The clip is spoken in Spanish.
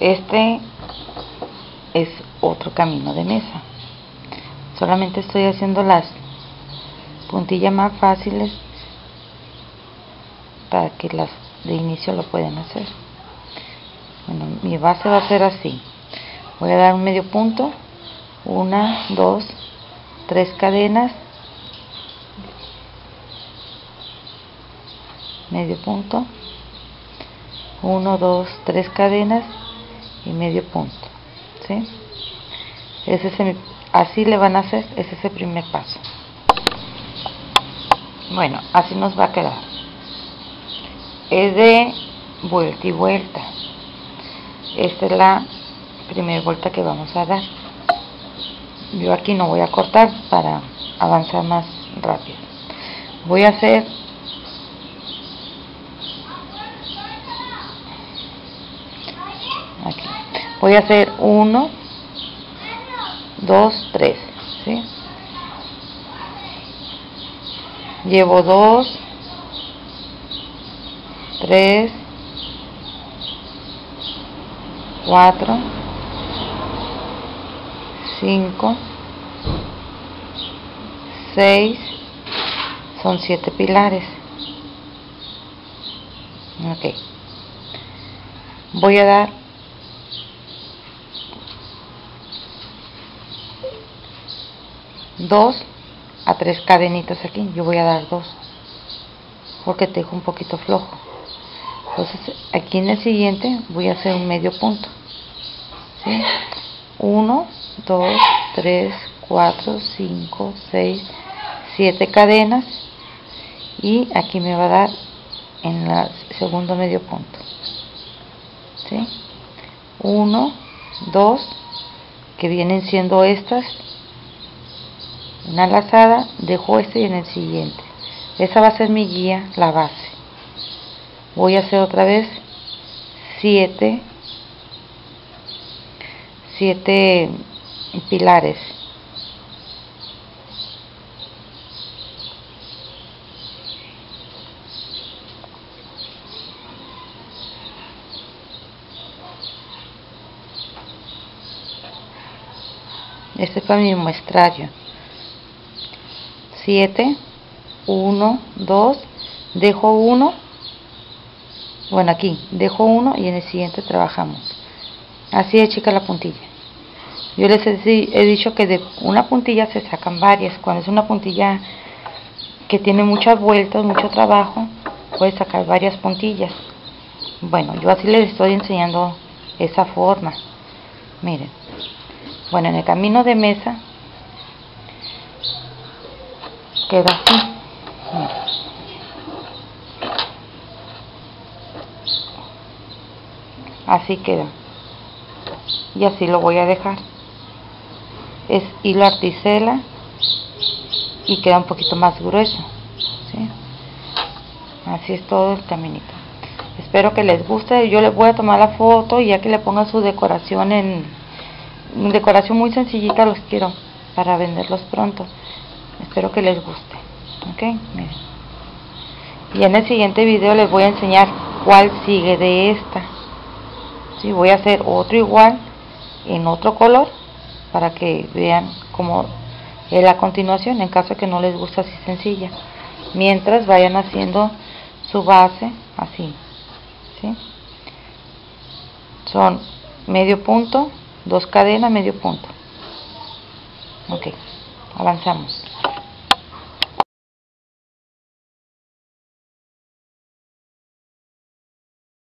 este es otro camino de mesa. Solamente estoy haciendo las puntillas más fáciles para que las de inicio lo pueden hacer. Bueno mi base va a ser así. Voy a dar un medio punto una dos tres cadenas medio punto 1 2 3 cadenas y medio punto ¿sí? ese es así le van a hacer ese es el primer paso. Bueno así nos va a quedar. Es de vuelta y vuelta. Esta es la primera vuelta que vamos a dar. Yo aquí no voy a cortar para avanzar más rápido. Voy a hacer voy a hacer 1 2 3 ¿sí? llevo 2 3 4 5 6 son 7 pilares. Ok. Voy a dar dos a tres cadenitas aquí yo voy a dar dos porque te dejo un poquito flojo entonces aquí en el siguiente voy a hacer un medio punto ¿sí? 1 2 3 4 5 6 7 cadenas y aquí me va a dar en el segundo medio punto ¿sí? 1 2 que vienen siendo estas una lazada dejo este y en el siguiente. Esa va a ser mi guía la base. Voy a hacer otra vez 7 7 pilares. Este es para mi muestrario 7 1 2 dejo 1 bueno aquí dejo 1 y en el siguiente trabajamos. Así es chica la puntilla. Yo les he, dicho que de una puntilla se sacan varias. Cuando es una puntilla que tiene muchas vueltas mucho trabajo puedes sacar varias puntillas. Bueno yo así les estoy enseñando esa forma. Miren. Bueno en el camino de mesa queda así. Así queda. Y así lo voy a dejar. Es hilo articela y queda un poquito más grueso así es todo el caminito. Espero que les guste. Yo les voy a tomar la foto y ya que le ponga su decoración en decoración muy sencillita los quiero para venderlos pronto espero que les guste ok miren. Y en el siguiente video les voy a enseñar cuál sigue de esta. Si voy a hacer otro igual en otro color para que vean cómo es la continuación en caso de que no les guste así sencilla. Mientras vayan haciendo su base así ¿sí? son medio punto dos cadenas medio punto. Ok avanzamos